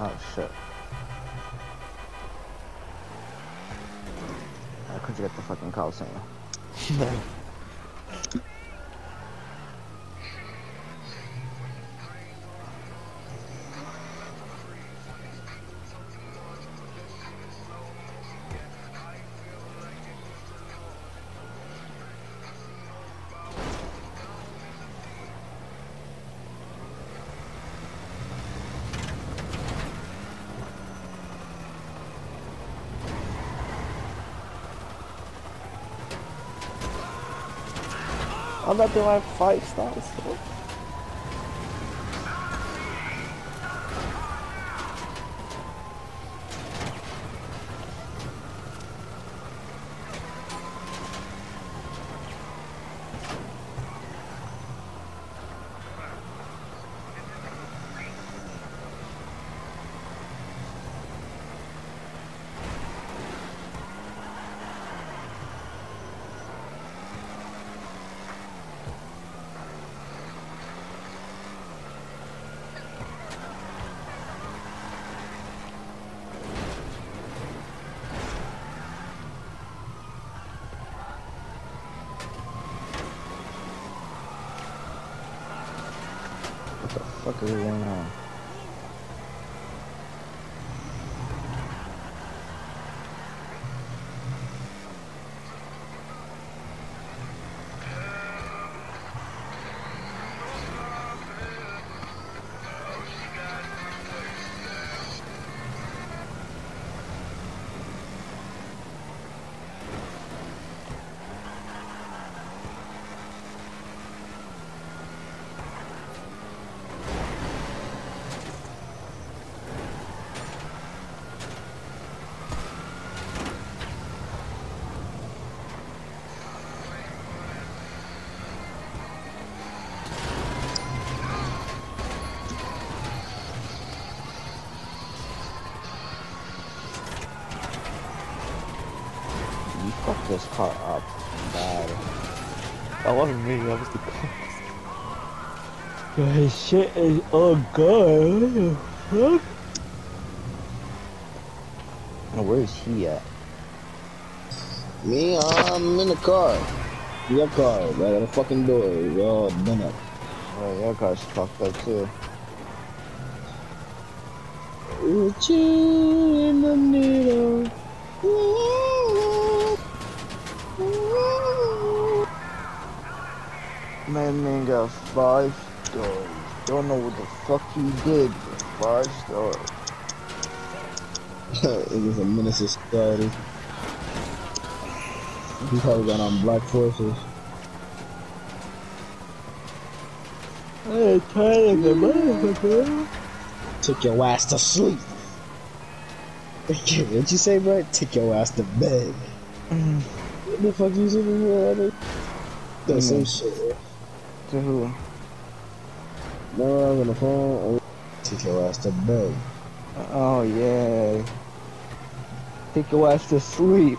Oh shit. I couldn't get the fucking call Coliseum. I'm not doing five stars. What the fuck is going on? You fucked this car up bad. That wasn't me, that was the car. This shit is all god. What the fuck? Now, where's he at? Me, I'm in the car. Your car, right at the fucking door. We're all done up. Oh, your car's fucked up too. With you in the middle. Man, man got five stars. Don't know what the fuck he did, but five stars. it was a menace to society. He probably got on black forces. Hey, tired like a motherfucker. Took your ass to sleep. What'd you say, bro? Take your ass to bed. Mm. what the fuck you saying here? That's some mm. shit, bro. To who? No, I'm on the phone. Took your ass to bed. Oh, yeah. Take your ass to sleep.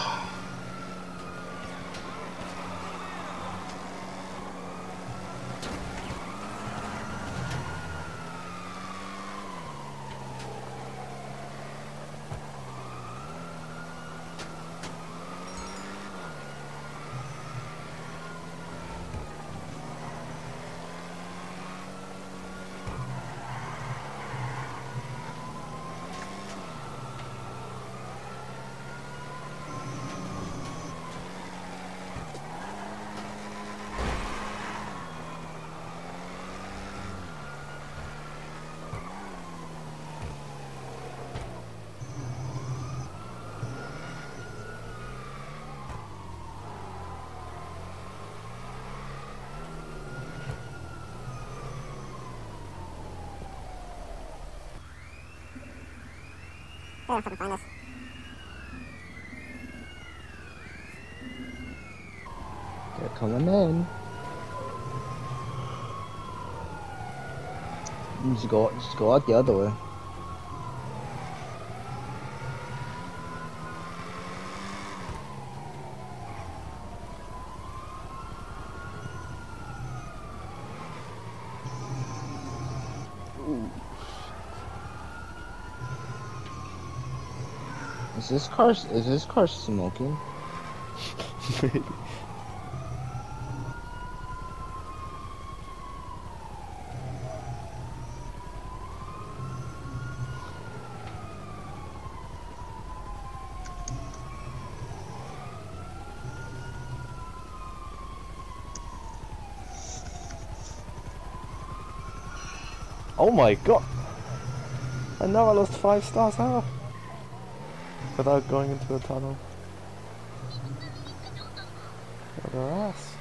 They're coming in. Just go, just go out the other way. Is this car? Is this car smoking? Oh my god! I never lost five stars ever without going into a tunnel. What ass.